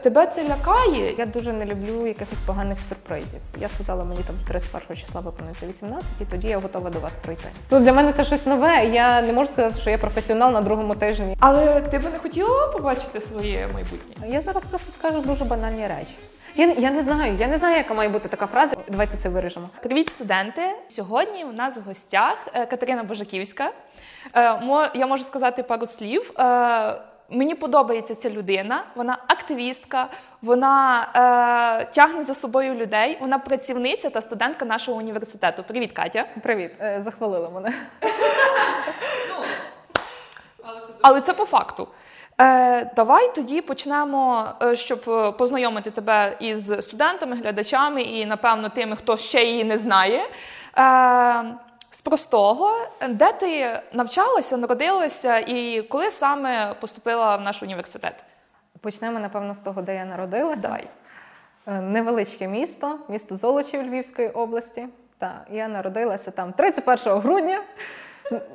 Тебе це лякає? Я дуже не люблю якихось поганих сюрпризів. Я сказала, мені там 31 числа виконується 18, і тоді я готова до вас прийти. Ну для мене це щось нове. Я не можу сказати, що я професіонал на другому тижні. Але ти би не хотіла побачити своє майбутнє? Я зараз просто скажу дуже банальні речі. Я, я не знаю, я не знаю, яка має бути така фраза. Давайте це виріжемо. Привіт, студенти! Сьогодні у нас в гостях е, Катерина Божаківська. Е, Я можу сказати пару слів. Мені подобається ця людина. Вона активістка, вона е, тягне за собою людей. Вона працівниця та студентка нашого університету. Привіт, Катя. Привіт, е, захвалили мене. Але це по факту. Е, давай тоді почнемо, е, щоб е, познайомити тебе із студентами, глядачами і, напевно, тими, хто ще її не знає. Е, з простого, де ти навчалася, народилася і коли саме поступила в наш університет? Почнемо, напевно, з того, де я народилася. Давай. Е, Невеличке місто, місто Золочів Львівської області. Та я народилася там 31 грудня,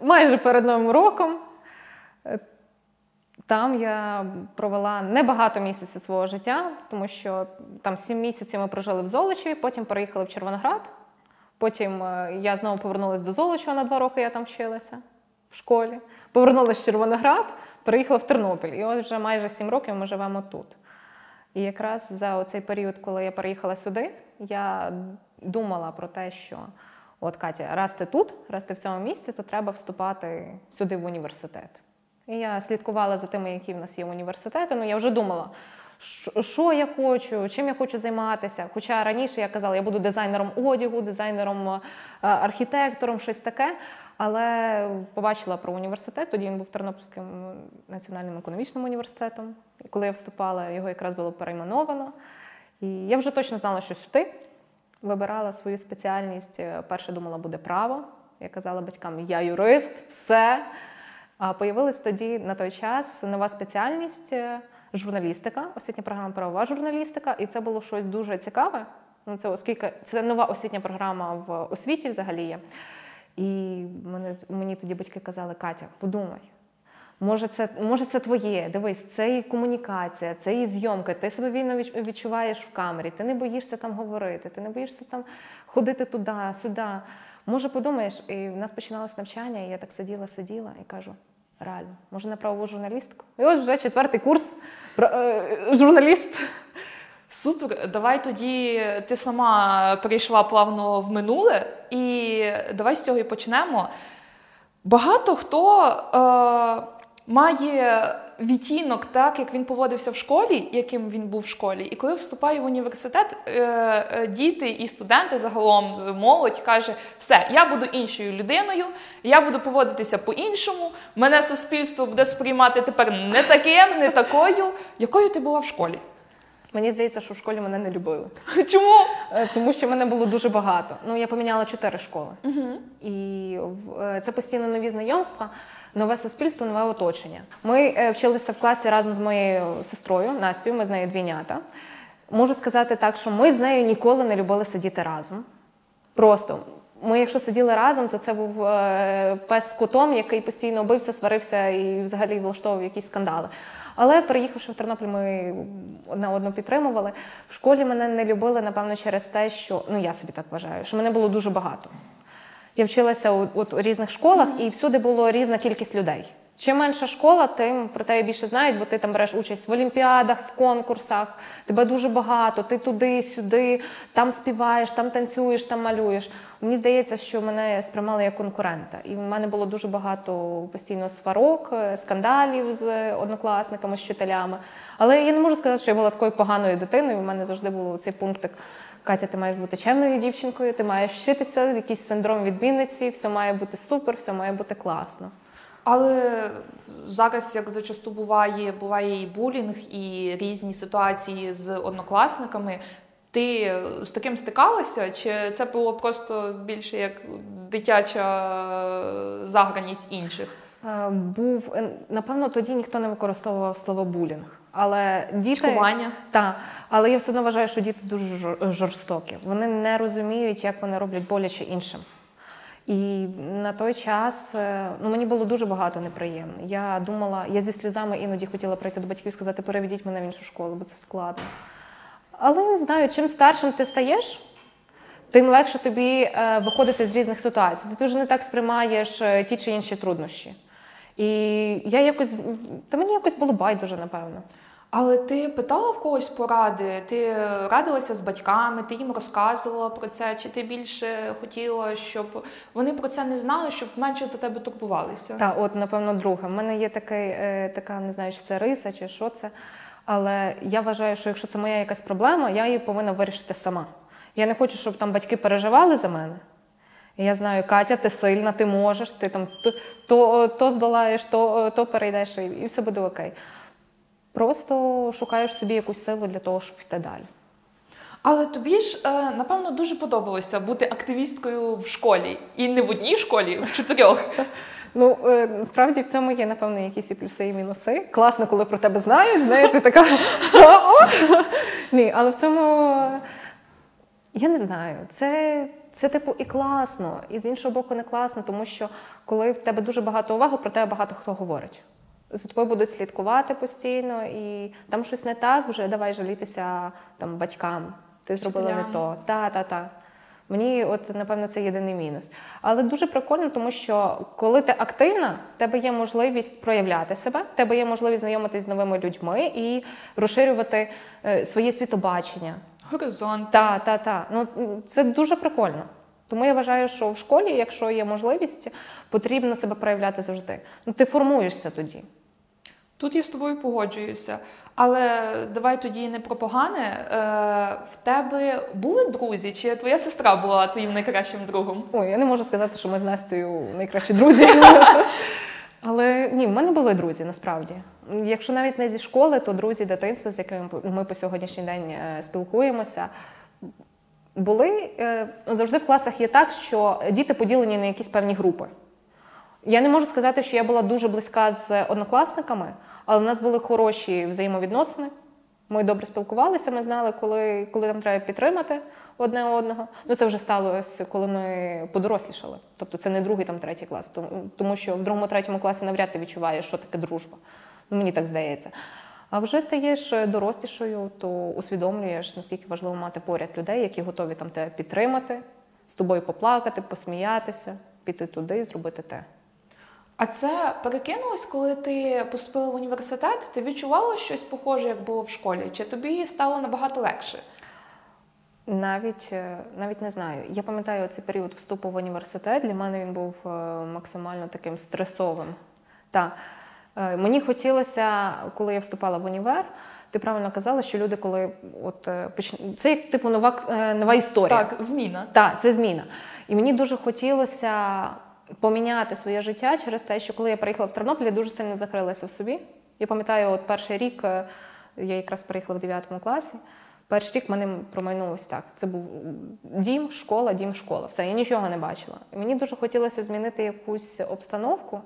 майже перед Новим роком. Е, Там я провела небагато місяців свого життя, тому що там 7 місяців ми прожили в Золочеві, потім переїхали в Червоноград. Потім е, я знову повернулася до Золочева на два роки, я там вчилася в школі. Повернулася в Червоноград, переїхала в Тернопіль. І от вже майже 7 років ми живемо тут. І якраз за цей період, коли я переїхала сюди, я думала про те, що от Катя, раз ти тут, раз ти в цьому місці, то треба вступати сюди в університет. І я слідкувала за тими, які в нас є університети. Ну я вже думала, що- я хочу, чим я хочу займатися. Хоча раніше я казала, я буду дизайнером одягу, дизайнером, е, архітектором, щось таке. Але побачила про університет. Тоді він був Тернопільським національним економічним університетом. І коли я вступала, його якраз було перейменовано. І я вже точно знала, що сюди вибирала свою спеціальність. Е, Перше думала, буде право. Я казала батькам, я юрист, все. А появилась тоді на той час нова спеціальність е, журналістика, освітня програма правова журналістика, і це було щось дуже цікаве. Ну, це оскільки це нова освітня програма в освіті взагалі є. І мене, мені тоді батьки казали: Катя, подумай. Може, це, може, це твоє. Дивись, це і комунікація, це і зйомка. Ти себе вільно відчуваєш в камері, ти не боїшся там говорити, ти не боїшся там ходити туди, сюди. Може, подумаєш, і в нас починалось навчання, і я так сиділа, сиділа і кажу: реально, може, на правову журналістку? І ось вже четвертий курс е, журналіст. Супер, давай тоді ти сама перейшла плавно в минуле, і давай з цього і почнемо. Багато хто е, має відтінок, так як він поводився в школі, яким він був в школі, і коли вступає в університет, е, е, діти і студенти загалом е, молодь каже: все, я буду іншою людиною, я буду поводитися по-іншому. Мене суспільство буде сприймати тепер не таким, не такою. Якою ти була в школі? Мені здається, що в школі мене не любили. Чому? Е, Тому що мене було дуже багато. Ну, я поміняла чотири школи. І е, це постійно нові знайомства, нове суспільство, нове оточення. Ми е, вчилися в класі разом з моєю сестрою Настю, ми з нею двійнята. Можу сказати так, що ми з нею ніколи не любили сидіти разом. Просто. Ми, якщо сиділи разом, то це був е, пес з котом, який постійно бився, сварився і взагалі влаштовував якісь скандали. Але переїхавши в Тернопіль, ми одна одну підтримували. В школі мене не любили, напевно, через те, що ну я собі так вважаю, що мене було дуже багато. Я вчилася у, от у різних школах, і всюди було різна кількість людей. Чим менша школа, тим про тебе більше знають, бо ти там береш участь в олімпіадах, в конкурсах, тебе дуже багато, ти туди, сюди, там співаєш, там танцюєш, там малюєш. Мені здається, що мене сприймали як конкурента. І в мене було дуже багато постійно сварок, е, скандалів з однокласниками, з вчителями. Але я не можу сказати, що я була такою поганою дитиною. У мене завжди був цей пунктик. Катя, ти маєш бути чемною дівчинкою, ти маєш вчитися, якийсь синдром відмінниці, все має бути супер, все має бути класно. Але зараз, як зачасту буває, буває і булінг, і різні ситуації з однокласниками. Ти з таким стикалася? Чи це було просто більше як дитяча заграність інших? Е, Був е, напевно тоді ніхто не використовував слово булінг. Але діти? Так, але я все одно вважаю, що діти дуже жорстокі. Вони не розуміють, як вони роблять боляче іншим. І на той час е, ну, мені було дуже багато неприємно. Я думала, я зі сльозами іноді хотіла прийти до батьків і сказати, переведіть мене в іншу школу, бо це складно. Але не знаю, чим старшим ти стаєш, тим легше тобі е, виходити з різних ситуацій. Ти вже не так сприймаєш е, ті чи інші труднощі. І я якось, та мені якось було байдуже, напевно. Але ти питала в когось поради? Ти радилася з батьками, ти їм розказувала про це, чи ти більше хотіла, щоб вони про це не знали, щоб менше за тебе турбувалися? Так, от, напевно, друге. У мене є такий, е, така, не знаю, чи це риса, чи що це. Але я вважаю, що якщо це моя якась проблема, я її повинна вирішити сама. Я не хочу, щоб там батьки переживали за мене. Я знаю, Катя, ти сильна, ти можеш, ти там то, то, здолаєш, то, то перейдеш, і все буде окей. Просто шукаєш собі якусь силу для того, щоб йти далі. Але тобі ж, е, напевно, дуже подобалося бути активісткою в школі. І не в одній школі, в чотирьох. Ну, е, насправді в цьому є, напевно, якісь і плюси, і мінуси. Класно, коли про тебе знають, знаєте, така. Ні, але в цьому я не знаю. Це, це типу і класно, і з іншого боку, не класно, тому що коли в тебе дуже багато уваги, про тебе багато хто говорить. За тобою будуть слідкувати постійно, і там щось не так, вже давай жалітися там батькам. Ти зробила не то. Та, та, та. Мені, от, напевно, це єдиний мінус. Але дуже прикольно, тому що коли ти активна, в тебе є можливість проявляти себе, в тебе є можливість знайомитись з новими людьми і розширювати е, своє світобачення. Горизонт. Та, та, та. Ну, це дуже прикольно. Тому я вважаю, що в школі, якщо є можливість, потрібно себе проявляти завжди. Ну, ти формуєшся тоді. Тут я з тобою погоджуюся. Але давай тоді не про погане. Е, в тебе були друзі, чи твоя сестра була твоїм найкращим другом? Ой, я не можу сказати, що ми з Настею найкращі друзі. Але ні, в мене були друзі насправді. Якщо навіть не зі школи, то друзі дитинства, з якими ми по сьогоднішній день е, спілкуємося. Були е, завжди в класах є так, що діти поділені на якісь певні групи. Я не можу сказати, що я була дуже близька з однокласниками, але в нас були хороші взаємовідносини. Ми добре спілкувалися, ми знали, коли, коли нам треба підтримати одне одного. Ну це вже сталося, коли ми подорослішали. Тобто це не другий, там третій клас. Тому, що в другому, третьому класі навряд ти відчуваєш, що таке дружба. Ну, мені так здається. А вже стаєш дорослішою, то усвідомлюєш, наскільки важливо мати поряд людей, які готові там тебе підтримати, з тобою поплакати, посміятися, піти туди, зробити те. А це перекинулось, коли ти поступила в університет? Ти відчувала щось похоже, як було в школі? Чи тобі стало набагато легше? Навіть е, навіть не знаю. Я пам'ятаю цей період вступу в університет. Для мене він був е, максимально таким стресовим. Та е, мені хотілося, коли я вступала в універ. Ти правильно казала, що люди, коли от е, поч- це як типу нова нова історія. Так, зміна. Так, це зміна. І мені дуже хотілося поміняти своє життя через те, що коли я приїхала в Тернопіль, я дуже сильно закрилася в собі. Я пам'ятаю, от перший рік е, я якраз приїхала в 9 класі. Перший рік мене промайнулось так. Це був дім, школа, дім, школа. Все, я нічого не бачила. І мені дуже хотілося змінити якусь обстановку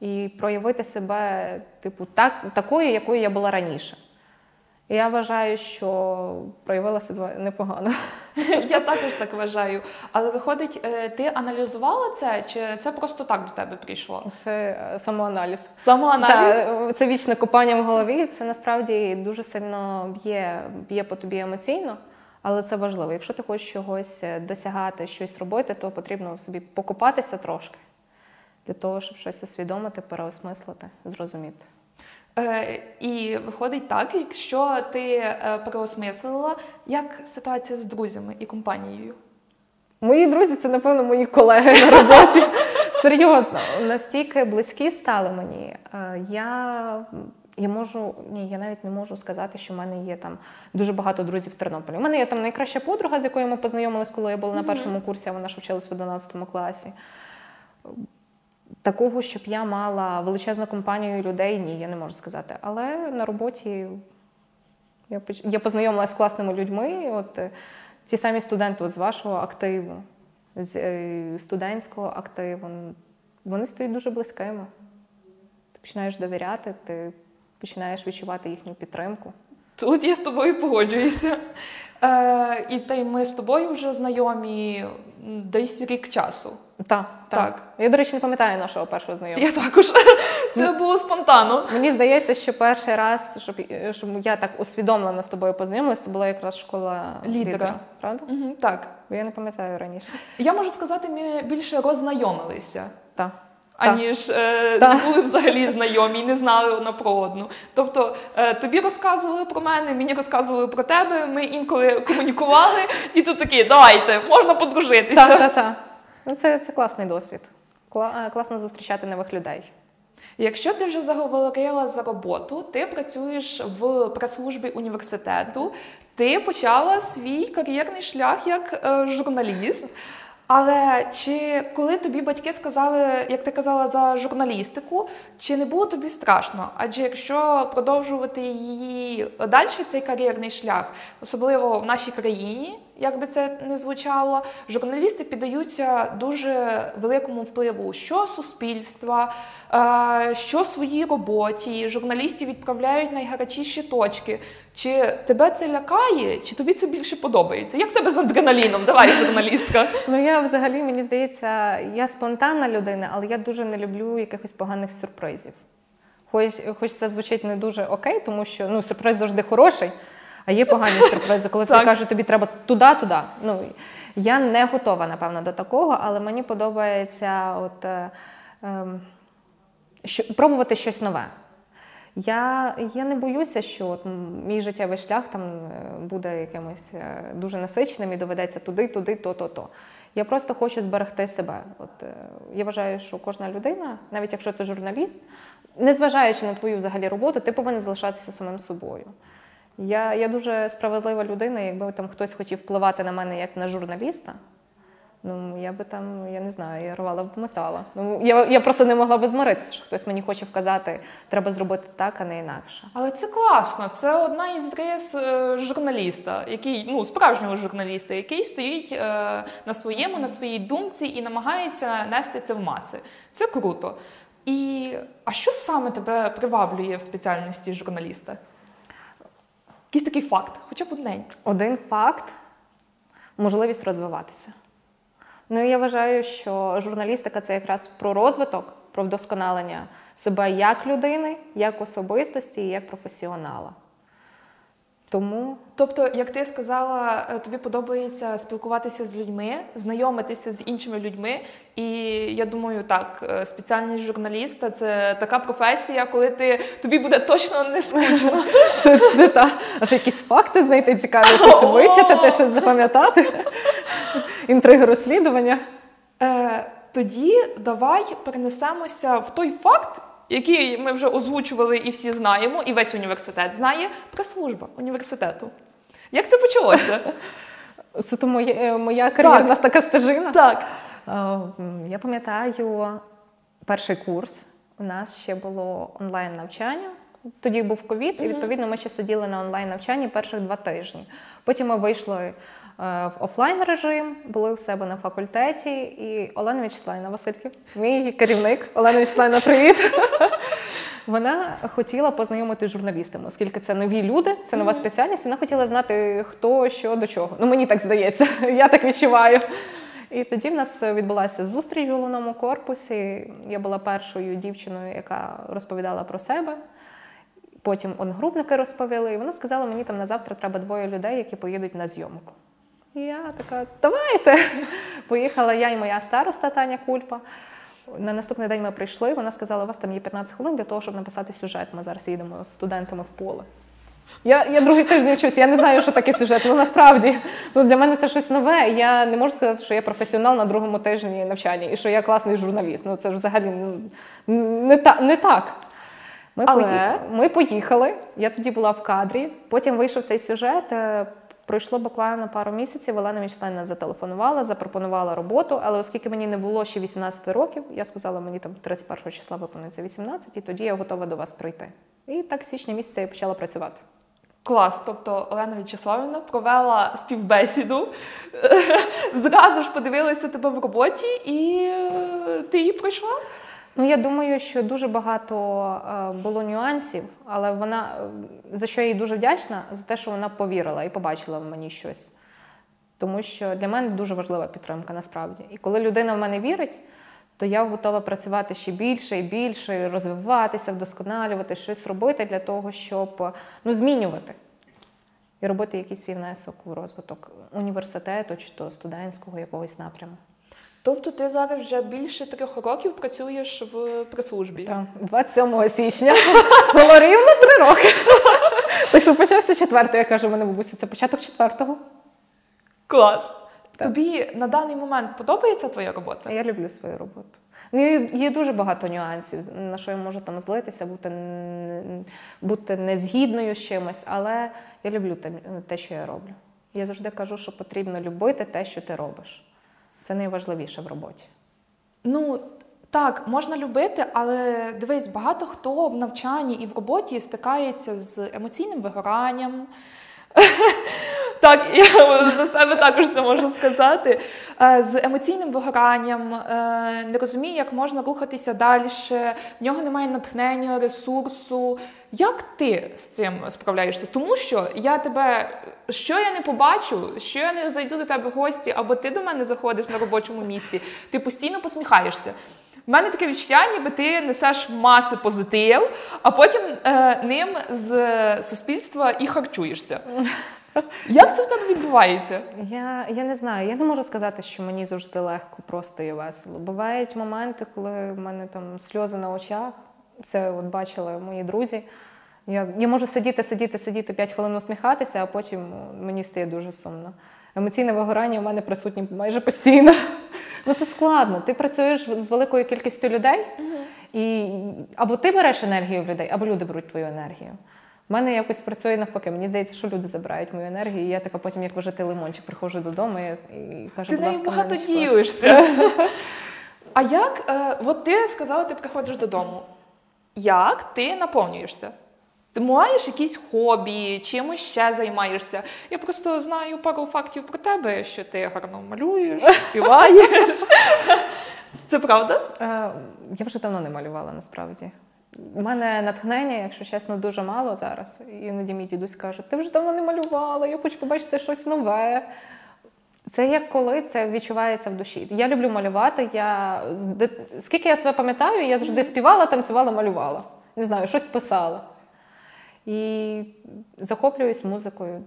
і проявити себе, типу, так, такою, якою я була раніше. Я вважаю, що проявила себе непогано. Я також так вважаю. Але виходить, е, ти аналізувала це, чи це просто так до тебе прийшло? Це е, самоаналіз. Самоаналіз? Та, це вічне копання в голові. Це насправді дуже сильно б'є, б'є по тобі емоційно, але це важливо. Якщо ти хочеш чогось е, досягати, щось робити, то потрібно собі покопатися трошки для того, щоб щось усвідомити, переосмислити, зрозуміти. Е, і виходить так, якщо ти е, переосмислила, як ситуація з друзями і компанією? Мої друзі, це, напевно, мої колеги на роботі. Серйозно, настільки близькі стали мені. Е, Я, я можу, ні, я навіть не можу сказати, що в мене є там дуже багато друзів в Тернополі. У мене є там найкраща подруга, з якою ми познайомились, коли я була на першому курсі, а вона ж вчилась в 11 класі. Такого, щоб я мала величезну компанію людей, ні, я не можу сказати. Але на роботі я, я познайомилася з класними людьми. От е, ті самі студенти от з вашого активу, з е, студентського активу, вони стають дуже близькими. Ти починаєш довіряти, ти починаєш відчувати їхню підтримку. Тут я з тобою погоджуюся. Е, і та й ми з тобою вже знайомі десь рік часу. Так, так. Так. Я, до речі, не пам'ятаю нашого першого знайомства. Я також. Це було спонтанно. Мені здається, що перший раз, щоб, щоб я так усвідомлено з тобою познайомилася, це була якраз школа Лідера. лідера. Правда? Мгм, Так. Бо я не пам'ятаю раніше. Я можу сказати, ми більше роззнайомилися. Так. Аніж е, не були взагалі знайомі і не знали одна про одну. Тобто е, тобі розказували про мене, мені розказували про тебе. Ми інколи комунікували, і тут такі, давайте, можна подружитися. Так, так, так. Ну, це, це класний досвід. Е, класно зустрічати нових людей. Якщо ти вже заговорила за роботу, ти працюєш в прес-службі університету, ти почала свій кар'єрний шлях як е, журналіст. Але чи коли тобі батьки сказали, як ти казала, за журналістику, чи не було тобі страшно? Адже якщо продовжувати її далі, цей кар'єрний шлях, особливо в нашій країні, як би це не звучало, журналісти піддаються дуже великому впливу що суспільства, е, що своїй роботі. Журналістів відправляють найгарячіші точки. Чи тебе це лякає, чи тобі це більше подобається? Як тебе з адреналіном? Давай, журналістка. Ну я взагалі мені здається, я спонтанна людина, але я дуже не люблю якихось поганих сюрпризів. Хоч, хоч це звучить не дуже окей, тому що ну, сюрприз завжди хороший, а є погані сюрпризи, коли тобі кажуть, тобі треба туди, туди. Ну, я не готова, напевно, до такого, але мені подобається от, е, ем, що, пробувати щось нове. Я, я не боюся, що от, мій життєвий шлях там е, буде якимось е, дуже насиченим і доведеться туди, туди, то, то, то. Я просто хочу зберегти себе. От, е, я вважаю, що кожна людина, навіть якщо ти журналіст, незважаючи на твою взагалі роботу, ти повинен залишатися самим собою. Я, я дуже справедлива людина, якби там хтось хотів впливати на мене як на журналіста. Ну, я би там, я не знаю, я рвала б метала. Ну, я, я просто не могла би змиритися, що хтось мені хоче вказати, треба зробити так, а не інакше. Але це класно. Це одна із рис е, журналіста, який ну справжнього журналіста, який стоїть е, на своєму, на своїй думці і намагається нести це в маси. Це круто. І а що саме тебе приваблює в спеціальності журналіста? Якийсь такий факт, хоча б один. Один факт можливість розвиватися. Ну, я вважаю, що журналістика це якраз про розвиток, про вдосконалення себе як людини, як особистості і як професіонала. Тому Тобто, як ти сказала, е, тобі подобається спілкуватися з людьми, знайомитися з іншими людьми. І я думаю, так, е, спеціальність журналіста це така професія, коли ти тобі буде точно не скучно. це, це та аж якісь факти знайти цікаві, щось вичитати, щось запам'ятати. Інтриги розслідування. Е, тоді давай перенесемося в той факт, який ми вже озвучували і всі знаємо, і весь університет знає прес-служба університету. Як це почалося? Суто моя, е, моя кар'єрна така стежина. Так. Е, Я пам'ятаю перший курс. У нас ще було онлайн навчання. Тоді був ковід, і відповідно ми ще сиділи на онлайн навчанні перших два тижні. Потім ми вийшли в офлайн режим, були у себе на факультеті. І Олена Вячеславівна Васильків, мій керівник. Олена Вячеславівна, привіт. Вона хотіла познайомити з журналістами, оскільки це нові люди, це нова спеціальність. Вона хотіла знати, хто що до чого. Ну мені так здається, я так відчуваю. І тоді в нас відбулася зустріч в головному корпусі. Я була першою дівчиною, яка розповідала про себе. Потім одногрупники розповіли, і вона сказала, мені там на завтра треба двоє людей, які поїдуть на зйомку. І я така, давайте. Поїхала я і моя староста Таня Кульпа. На наступний день ми прийшли. Вона сказала, у вас там є 15 хвилин для того, щоб написати сюжет. Ми зараз їдемо з студентами в поле. Я, я другий тиждень вчусь, я не знаю, що таке сюжет. Ну насправді ну, для мене це щось нове. Я не можу сказати, що я професіонал на другому тижні навчання і що я класний журналіст. Ну це ж взагалі ну, не, та, не так. Ми, Але- пої- ми поїхали. Я тоді була в кадрі. Потім вийшов цей сюжет. Пройшло буквально пару місяців. Олена Вячеславівна зателефонувала, запропонувала роботу. Але оскільки мені не було ще 18 років, я сказала, мені там 31 числа виповниться 18, і тоді я готова до вас прийти. І так січня місяця я почала працювати. Клас, тобто Олена В'ячеславівна провела співбесіду, зразу ж подивилася тебе в роботі, і е, ти її пройшла? Ну, я думаю, що дуже багато е, було нюансів, але вона е, за що я їй дуже вдячна, за те, що вона повірила і побачила в мені щось. Тому що для мене дуже важлива підтримка насправді. І коли людина в мене вірить, то я готова працювати ще більше і більше, розвиватися, вдосконалювати, щось робити для того, щоб ну, змінювати і робити якийсь свій внесок у розвиток університету чи то студентського якогось напряму. Тобто ти зараз вже більше трьох років працюєш в прес-службі. Так, 27 січня було рівно три роки. Так що почався четвертий, я кажу, мене бабусі, це початок четвертого. Клас. Так. Тобі на даний момент подобається твоя робота? Я люблю свою роботу. Ну, є- дуже багато нюансів, на що я можу там злитися, бути, бути незгідною з чимось, але я люблю те, що я роблю. Я завжди кажу, що потрібно любити те, що ти робиш. Це найважливіше в роботі. Ну так, можна любити, але дивись, багато хто в навчанні і в роботі стикається з емоційним вигоранням. Так, я за себе також це можу сказати. Е, З емоційним вигоранням, е, не розуміє, як можна рухатися далі, в нього немає натхнення, ресурсу. Як ти з цим справляєшся? Тому що я тебе, що я не побачу, що я не зайду до тебе в гості, або ти до мене заходиш на робочому місці, ти постійно посміхаєшся. У мене таке відчуття, ніби ти несеш маси позитив, а потім е, ним з суспільства і харчуєшся. Як це в тебе відбувається? Я, я не знаю, я не можу сказати, що мені завжди легко, просто і весело. Бувають моменти, коли в мене там сльози на очах. Це от бачили мої друзі. Я, я можу сидіти, сидіти, сидіти 5 хвилин усміхатися, а потім мені стає дуже сумно. Емоційне вигорання в мене присутнє майже постійно. Ну це складно. Ти працюєш з великою кількістю людей, і або ти береш енергію в людей, або люди беруть твою енергію. У мене якось працює навпаки. Мені здається, що люди забирають мою енергію, і я така потім, як вижити лимончик, приходжу додому і, і кажу, Ти будь ласка, багато ділишся. А як, е, от ти сказала, ти приходиш додому. Як ти наповнюєшся? Ти маєш якісь хобі, чимось ще займаєшся? Я просто знаю пару фактів про тебе, що ти гарно малюєш, співаєш. Це правда? Е, Я вже давно не малювала насправді. У мене натхнення, якщо чесно, дуже мало зараз. Іноді мій дідусь каже: ти вже давно не малювала, я хочу побачити щось нове. Це як коли це відчувається в душі. Я люблю малювати. Я скільки я себе пам'ятаю, я завжди співала, танцювала, малювала. Не знаю, щось писала. І захоплююсь музикою.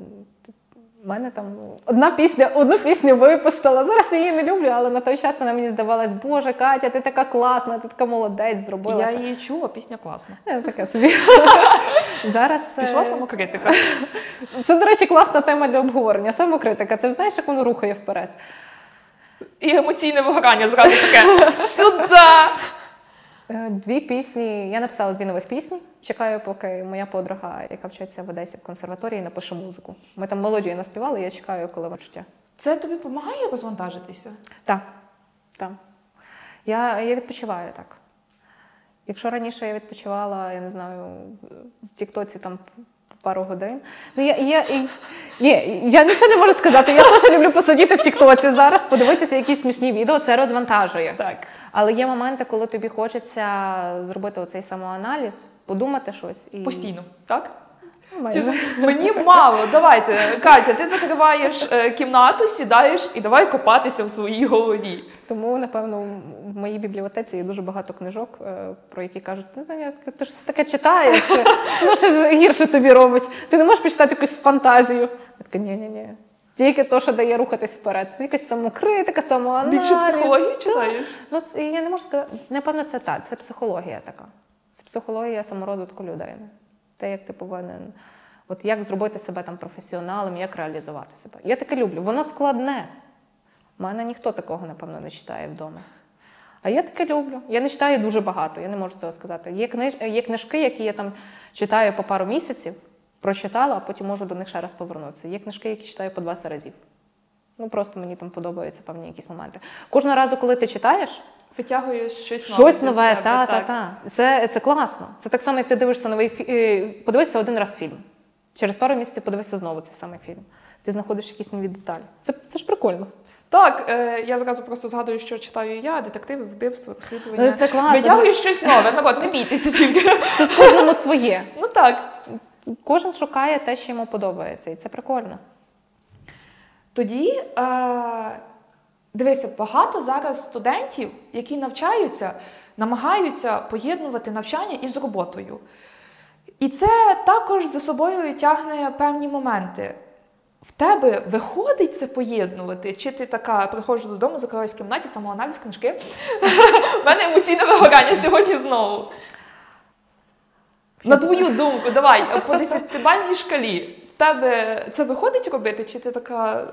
У мене там одна пісня, одну пісню випустила. Зараз я її не люблю, але на той час вона мені здавалась, Боже, Катя, ти така класна, ти така молодець, зробила Я це. її чула, пісня класна. Е, Таке собі. Зараз е, Пішла самокритика. це, до речі, класна тема для обговорення. Самокритика. Це ж знаєш, як воно рухає вперед. І емоційне вигорання зразу таке. Сюди! Е, Дві пісні. Я написала дві нових пісні. Чекаю, поки моя подруга, яка вчиться в Одесі в консерваторії, напише музику. Ми там мелодію наспівали, я чекаю, коли вчуття. Це тобі допомагає розвантажитися? Так. так. Я, я відпочиваю так. Якщо раніше я відпочивала, я не знаю, в Тіктоці там пару годин. Ну, я, я, ні, я нічого не можу сказати. Я теж люблю посидіти в Тіктоці зараз, подивитися якісь смішні відео, це розвантажує. Так. Але є моменти, коли тобі хочеться зробити оцей самоаналіз, подумати щось і Постійно, так? Ну, Майже. Мені мало. Давайте, Катя, ти закриваєш е, кімнату, сідаєш і давай копатися в своїй голові. Тому, напевно, в моїй бібліотеці є дуже багато книжок, е, про які кажуть, ти, Таня, ти ж таке читаєш, е, ну що ж гірше тобі робить. Ти не можеш почитати якусь фантазію. Я така, ні, ні, ні. Тільки то, що дає рухатись вперед. Якась самокритика, самоаналіз. Більше психології Так. читаєш? Ну, це, я не можу сказати, напевно, це так, це психологія така. Це психологія саморозвитку людини. Те, як ти повинен, от як зробити себе там професіоналом, як реалізувати себе. Я таке люблю. Воно складне. У мене ніхто такого, напевно, не читає вдома. А я таке люблю. Я не читаю дуже багато, я не можу цього сказати. Є, книж... є книжки, які я там читаю по пару місяців, прочитала, а потім можу до них ще раз повернутися. Є книжки, які читаю по 20 разів. Ну просто мені там подобаються певні якісь моменти. Кожного разу, коли ти читаєш, Витягуєш щось нове. Щось нове, себе, та, та, так. та. Це, це класно. Це так само, як ти дивишся новий фільм. Подивишся один раз фільм. Через пару місяців подивишся знову цей самий фільм. Ти знаходиш якісь нові деталі. Це, це ж прикольно. Так, е, я зразу просто згадую, що читаю я, детективи, вбивство, розслідування. Ну, Це класно. Витягую щось нове. Народ, не бійтеся тільки. Це ж кожному своє. Ну так. Кожен шукає те, що йому подобається, і це прикольно. Тоді е, дивися, багато зараз студентів, які навчаються, намагаються поєднувати навчання із роботою. І це також за собою тягне певні моменти. В тебе виходить це поєднувати? Чи ти така приходжу додому, закриваюсь в кімнаті, самоаналіз, книжки? У мене емоційне вигорання сьогодні знову. На твою думку, давай, по десятибальній шкалі. Тебе це виходить робити, чи ти така.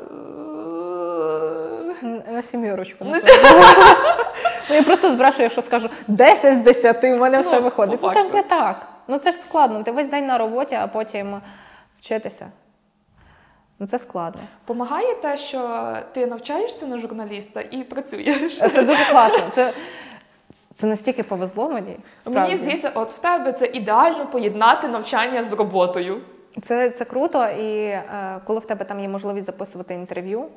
На сім'єрочку. Ну, я просто збрашую, якщо скажу 10 з 10, в мене Ну, все виходить. Це ж не так. Ну це ж складно. Ти весь день на роботі, а потім вчитися. Ну це складно. Помагає те, що ти навчаєшся на журналіста і працюєш. Це дуже класно. Це, це настільки повезло мені. Справді. Мені здається, от в тебе це ідеально поєднати навчання з роботою. Це, це круто, і е, коли в тебе там є можливість записувати інтерв'ю,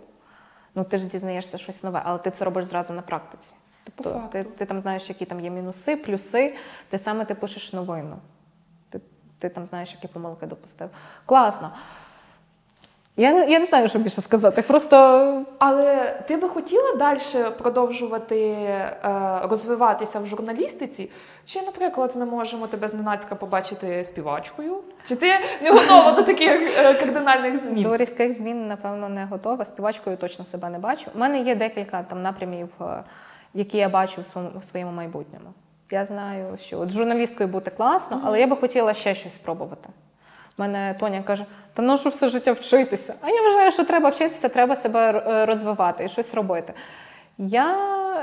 ну ти ж дізнаєшся щось нове, але ти це робиш зразу на практиці. По Тобто ти, ти там знаєш, які там є мінуси, плюси, ти саме ти пишеш новину. Ти, ти там знаєш, які помилки допустив. Класно. Я, не- я не знаю, що більше сказати. Просто Але ти би хотіла далі продовжувати е, розвиватися в журналістиці? Чи, наприклад, ми можемо тебе зненацька побачити співачкою? Чи ти не готова до таких е, кардинальних змін? до різких змін, напевно, не готова. Співачкою точно себе не бачу. У мене є декілька там напрямів, е, які я бачу в своєму, в своєму майбутньому. Я знаю, що от журналісткою бути класно, але я би хотіла ще щось спробувати. Мене Тоня каже: та що все життя вчитися. А я вважаю, що треба вчитися, треба себе е, розвивати і щось робити. Я,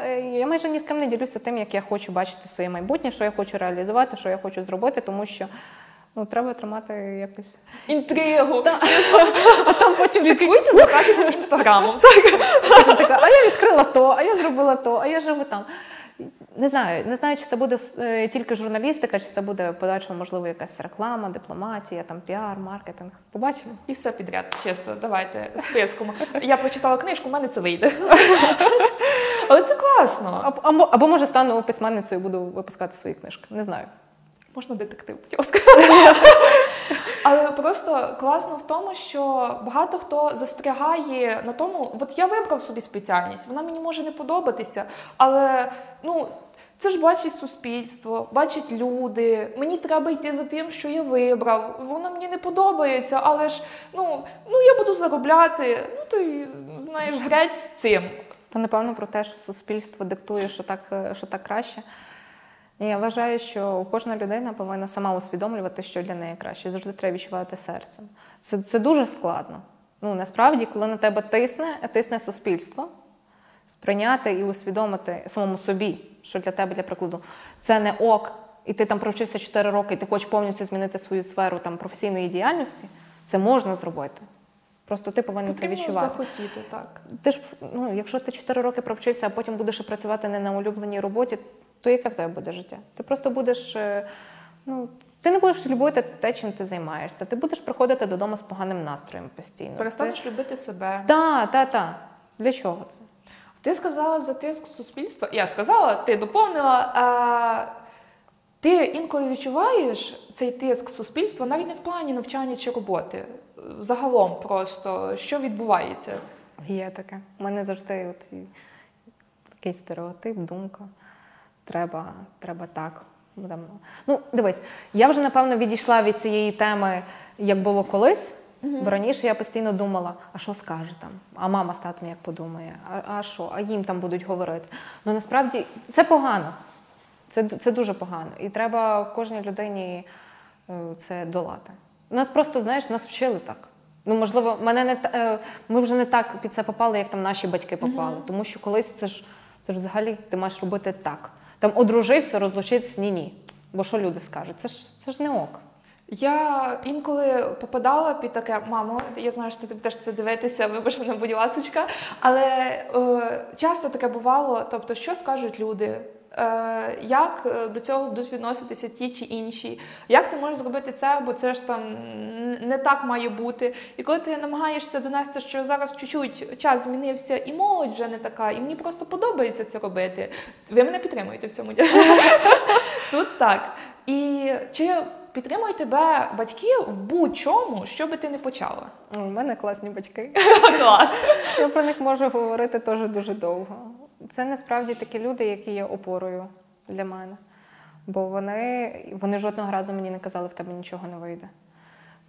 е, я майже ні з ким не ділюся тим, як я хочу бачити своє майбутнє, що я хочу реалізувати, що я хочу зробити, тому що ну, треба тримати якось. Інтригу. А там потім Слідкуйте за інстаграмом. Така, а я відкрила то, а я зробила то, а я живу там. Не знаю, не знаю, чи це буде е, тільки журналістика, чи це буде в подальшому, можливо, якась реклама, дипломатія, там піар, маркетинг. Побачимо. І все підряд, чесно, давайте списком. Я прочитала книжку, у мене це вийде. Але це класно. Або, або, або може стану письменницею і буду випускати свої книжки. Не знаю. Можна детектив, будь ласка. Але просто класно в тому, що багато хто застрягає на тому, от я вибрав собі спеціальність, вона мені може не подобатися, але ну. Це ж бачить суспільство, бачать люди. Мені треба йти за тим, що я вибрав. Воно мені не подобається, але ж ну, ну я буду заробляти. Ну ти знаєш, грець з цим. То напевно про те, що суспільство диктує, що так, е, що так краще. Я вважаю, що кожна людина повинна сама усвідомлювати, що для неї краще. Завжди треба відчувати серцем. Це, це дуже складно. Ну насправді, коли на тебе тисне, тисне суспільство, сприйняти і усвідомити самому собі, що для тебе, для прикладу, це не ок, і ти там провчився 4 роки, і ти хочеш повністю змінити свою сферу там, професійної діяльності, це можна зробити. Просто ти повинен це Потрібно відчувати. захотіти, так. Ти ж, ну, якщо ти 4 роки провчився, а потім будеш працювати не на улюбленій роботі, то яке в тебе буде життя? Ти просто будеш. е, Ну, ти не будеш любити те, чим ти займаєшся. Ти будеш приходити додому з поганим настроєм постійно. Перестанеш любити себе. Так, так, так. Для чого це? Ти сказала за тиск суспільства. Я сказала, ти доповнила. А, ти інколи відчуваєш цей тиск суспільства навіть не в плані навчання чи роботи. Загалом просто що відбувається. Є таке. У мене завжди от, такий стереотип, думка. Треба, треба так. Ну, дивись, я вже напевно відійшла від цієї теми, як було колись. Бо раніше я постійно думала, а що скаже там? А мама з татом як подумає, а, а що? А їм там будуть говорити. Ну насправді це погано. Це, це дуже погано. І треба кожній людині е, це долати. Нас просто, знаєш, нас вчили так. Ну, можливо, мене не е, ми вже не так під це попали, як там наші батьки попали. Тому що колись це ж, це ж взагалі ти маєш робити так. Там одружився, розлучитися ні ні. Бо що люди скажуть? Це ж це ж не ок. Я інколи попадала під таке, мамо, я знаю, що ти будеш це дивитися, вибач мене, будь ласочка. Але е, часто таке бувало. Тобто, що скажуть люди? Е, як е, до цього будуть відноситися ті чи інші, як ти можеш зробити це, бо це ж там не так має бути. І коли ти намагаєшся донести, що зараз чуть-чуть час змінився, і молодь вже не така, і мені просто подобається це робити. Ви мене підтримуєте в цьому Тут так. І чи підтримують тебе батьки в будь-чому, що би ти не почала? У мене класні батьки. Клас. Я про них можу говорити теж дуже довго. Це насправді такі люди, які є опорою для мене. Бо вони вони жодного разу мені не казали, в тебе нічого не вийде.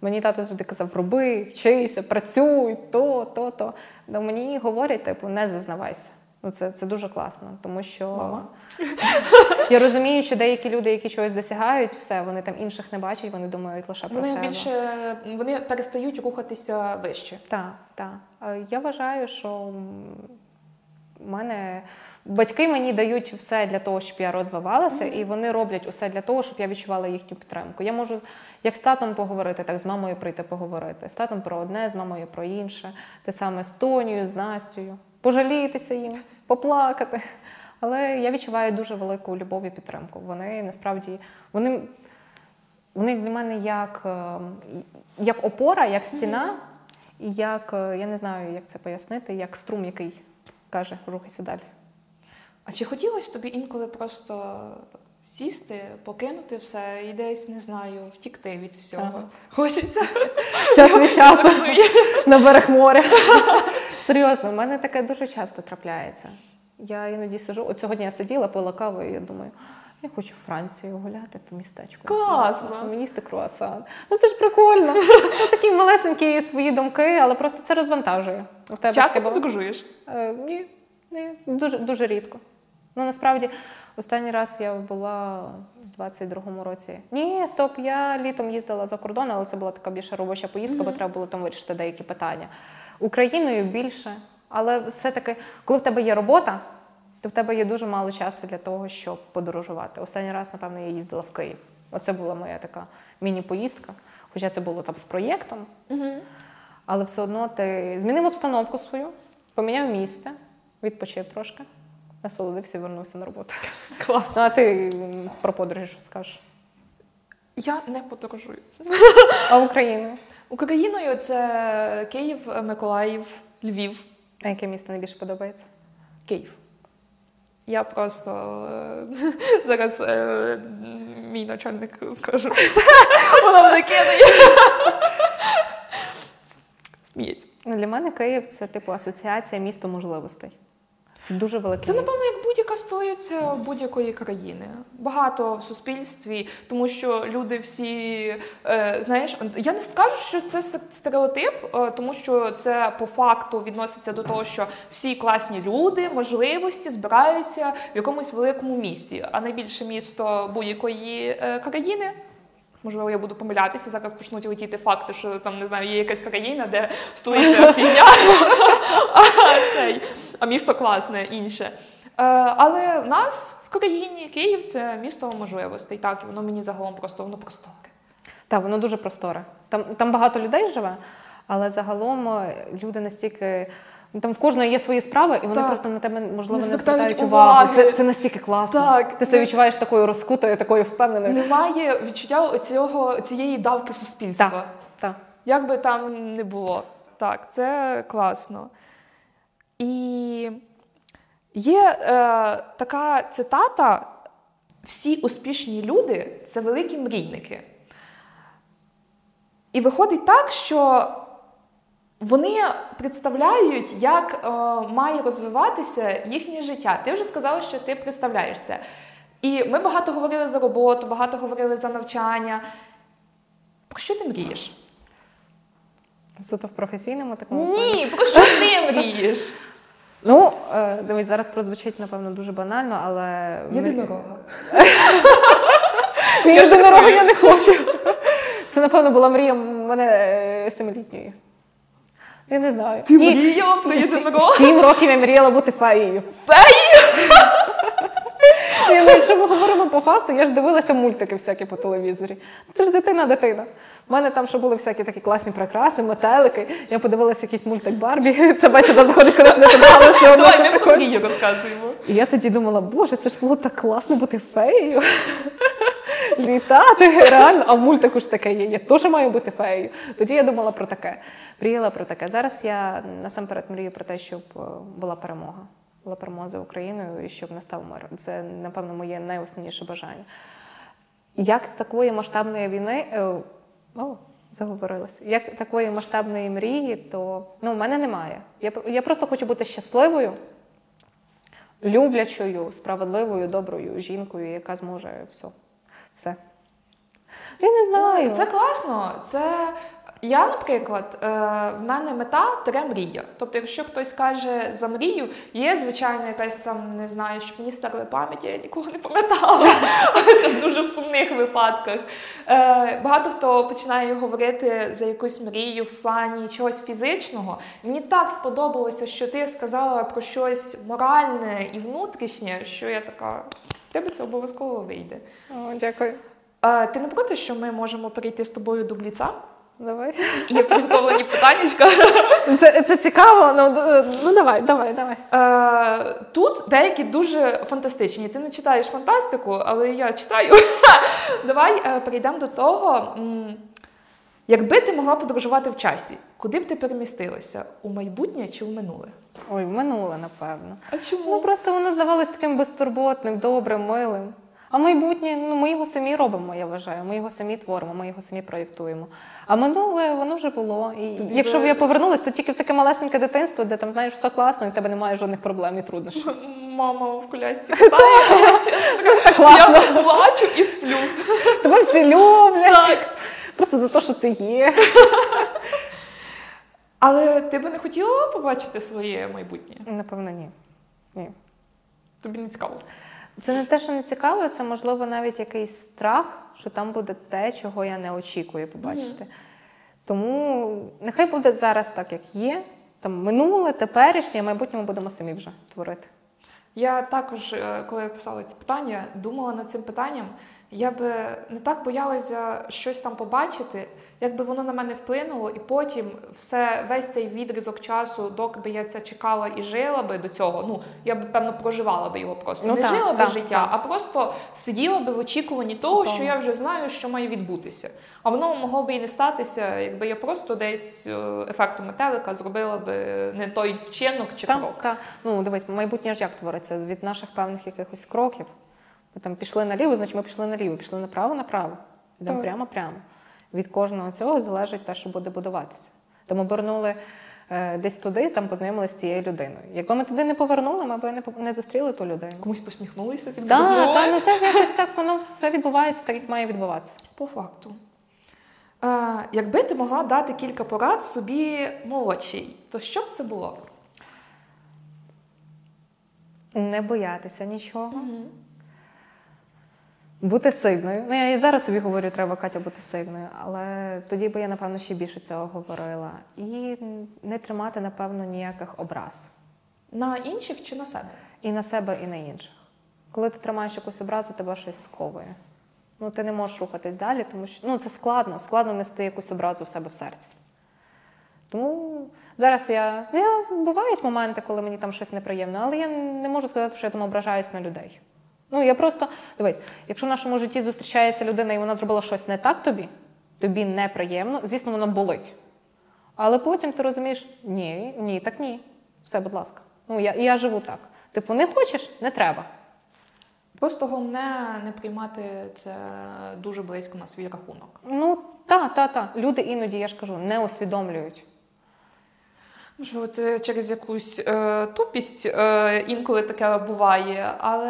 Мені тато завжди казав, роби, вчися, працюй, то, то, то. Но мені говорять, типу, не зазнавайся. Ну, Це це дуже класно, тому що Мама. я розумію, що деякі люди, які чогось досягають, все, вони там інших не бачать, вони думають лише про вони себе. більше вони перестають рухатися вище. Так, так. Я вважаю, що мене батьки мені дають все для того, щоб я розвивалася, і вони роблять усе для того, щоб я відчувала їхню підтримку. Я можу як з татом поговорити, так з мамою прийти поговорити. З татом про одне, з мамою про інше, те саме з Тонією, з Настю, пожалітися їм, поплакати. Але я відчуваю дуже велику любов і підтримку. Вони насправді вони. Вони для мене як ем, як опора, як стіна, і як я не знаю, як це пояснити, як струм, який каже, рухайся далі. А чи хотілося тобі інколи просто сісти, покинути все і десь, не знаю, втікти від всього? Ага. Хочеться час від часу на берег моря. Серйозно, в мене таке дуже часто трапляється. Я іноді сижу, от сьогодні я сиділа, пила каву, і я думаю, я хочу в Францію гуляти по містечку. Класно! Мені їсти круасан. Ну це ж прикольно. Ну, Такі малесенькі свої думки, але просто це розвантажує. У тебе Часто подорожуєш? Е, Ні, ні, дуже, дуже рідко. Ну насправді останній раз я була в 22-му році. Ні, стоп, я літом їздила за кордон, але це була така більша робоча поїздка, mm-hmm. бо треба було там вирішити деякі питання. Україною більше, але все-таки, коли в тебе є робота, то в тебе є дуже мало часу для того, щоб подорожувати. Останній раз, напевно, я їздила в Київ. Оце була моя така міні-поїздка, хоча це було там з проєктом. Mm-hmm. Але все одно ти змінив обстановку свою, поміняв місце, відпочив трошки насолодився і вернувся на роботу. Клас. Ну, а ти про подорожі що скажеш? Я не подорожую. А Україною? Україною це Київ, Миколаїв, Львів. А яке місто найбільше подобається? Київ. Я просто е, зараз е, мій начальник скаже, Вона мене кидає. Сміється. Для мене Київ це типу асоціація місто можливостей. Це дуже велике. Це, напевно, столиця будь-якої країни. Багато в суспільстві, тому що люди всі, е, знаєш, я не скажу, що це стереотип, е, тому що це по факту відноситься до того, що всі класні люди, можливості збираються в якомусь великому місці. А найбільше місто будь-якої е, країни. Можливо, я буду помилятися, зараз почнуть летіти факти, що там не знаю, є якась країна, де столиця фігня, а місто класне інше. Е, але в нас в країні Київ це місто можливостей. Так, і воно мені загалом просто воно просторе. Так, воно дуже просторе. Там там багато людей живе, але загалом е, люди настільки. Там в кожної є свої справи, і вони так. просто на тебе можливо не, не звертають увагу. Це це настільки класно. Так. Ти себе відчуваєш такою розкутою, такою впевненою. Немає відчуття цього цієї давки суспільства. Так. Так. Як би там не було. Так, це класно. І є е, така цитата: всі успішні люди це великі мрійники. І виходить так, що вони представляють, як е, має розвиватися їхнє життя. Ти вже сказала, що ти представляєш це. І ми багато говорили за роботу, багато говорили за навчання. Про що ти мрієш? Суто в професійному такому? Ні, про що ти мрієш? Е, дивись, зараз прозвучить, напевно, дуже банально, але. Єдинорога. Єдинорога я не хочу. Це, напевно, була мрія мене е, семилітньої. Я не знаю. Ти мріяла про єдинорога? Сім років я мріяла бути феєю. Феєю? Ні, ну, якщо ми говоримо по факту, я ж дивилася мультики всякі по телевізорі. Це ж дитина, дитина. У мене там ще були всякі такі класні прикраси, метелики. Я подивилася якийсь мультик Барбі. Це бесіда заходить кудись не це Давай ми про прикольно. розказуємо. І я тоді думала, боже, це ж було так класно бути феєю. Літати, реально, а мультику ж таке є. Я теж маю бути феєю. Тоді я думала про таке. Мріяла про таке. Зараз я насамперед мрію про те, щоб е, була перемога. Була Україною і щоб настав мир. Це, напевно, моє найосновніше бажання. Як з такої масштабної війни. е, О, заговорилася. Як такої масштабної мрії, то ну, в мене немає. Я, я просто хочу бути щасливою, люблячою, справедливою, доброю жінкою, яка зможе все. все. Я не знаю. Це класно. Це я, наприклад, е, в мене мета тире мрія. Тобто, якщо хтось каже за мрію, є звичайно якась там, не знаю, щоб мені стерли пам'ять, я нікого не пам'ятала. Це в дуже в сумних випадках. Е, Багато хто починає говорити за якусь мрію в плані чогось фізичного. Мені так сподобалося, що ти сказала про щось моральне і внутрішнє, що я така. в Тебе це обов'язково вийде. О, дякую. Ти не проти, що ми можемо перейти з тобою до бліца? Давай. Є підготовлені питаннячка. Це, це цікаво. Ну, ну давай, давай, давай. Е, Тут деякі дуже фантастичні. Ти не читаєш фантастику, але я читаю. Давай е, перейдемо до того. Якби ти могла подорожувати в часі, куди б ти перемістилася? У майбутнє чи в минуле? Ой, в минуле, напевно. А чому? Ну просто воно здавалось таким безтурботним, добрим, милим. А майбутнє, ну ми його самі робимо, я вважаю. Ми його самі творимо, ми його самі проєктуємо. А минуле воно вже було. І Тобі якщо б я повернулась, то тільки в таке малесеньке дитинство, де там знаєш все класно, і в тебе немає жодних проблем і труднощів. Мама в колясці. Це ж так класно. Я плачу і сплю. Тебе всі люблять. Просто за те, що ти є. Але ти би не хотіла побачити своє майбутнє? Напевно, ні. Ні. Тобі не цікаво. Це не те, що не цікаво, це можливо навіть якийсь страх, що там буде те, чого я не очікую побачити. Тому нехай буде зараз так, як є. Там минуле, теперішнє, а майбутнє ми будемо самі вже творити. Я також, е, коли я писала ці питання, думала над цим питанням. Я би не так боялася щось там побачити, якби воно на мене вплинуло, і потім все, весь цей відрізок часу, доки би я це чекала і жила би до цього. Ну я б певно проживала би його просто. Ну, не так, жила би так, життя, а просто сиділа би в очікуванні того, Того. що я вже знаю, що має відбутися. А воно могло би і не статися, якби я просто десь е, ефектом метелика зробила би не той вчинок чи крок. Так. Ну, дивись, майбутнє ж як твориться від наших певних якихось кроків. Ми там пішли наліво, значить ми пішли наліво, пішли направо, направо. Йдемо Так. Від кожного цього залежить те, що буде будуватися. Тому обернули е, десь туди, там познайомилися з цією людиною. Якби ми туди не повернули, ми б не, зустріли ту людину. Комусь посміхнулися, Так, підморгнули. та, ну це ж якось так, воно все відбувається, так як має відбуватися. По факту. Е, якби ти могла дати кілька порад собі молодшій, то що б це було? Не боятися нічого. Бути сильною. Ну, я і зараз собі говорю, треба Катя бути сильною, але тоді би я, напевно, ще більше цього говорила. І не тримати, напевно, ніяких образ. На інших чи на себе? І на себе, і на інших. Коли ти тримаєш якусь образу, тебе щось сковує. Ну, ти не можеш рухатись далі, тому що ну, це складно, складно нести якусь образу в себе в серці. Тому зараз я. Ну, я бувають моменти, коли мені там щось неприємне, але я не можу сказати, що я там ображаюсь на людей. Ну, я просто дивись, якщо в нашому житті зустрічається людина і вона зробила щось не так тобі, тобі неприємно, звісно, воно болить. Але потім ти розумієш, ні, ні, так ні. Все, будь ласка. Ну, я, я живу так. Типу, не хочеш, не треба. Просто головне не приймати це дуже близько на свій рахунок. Ну, та, та, та. Люди іноді, я ж кажу, не усвідомлюють. Можливо, це через якусь е, тупість е, інколи таке буває. Але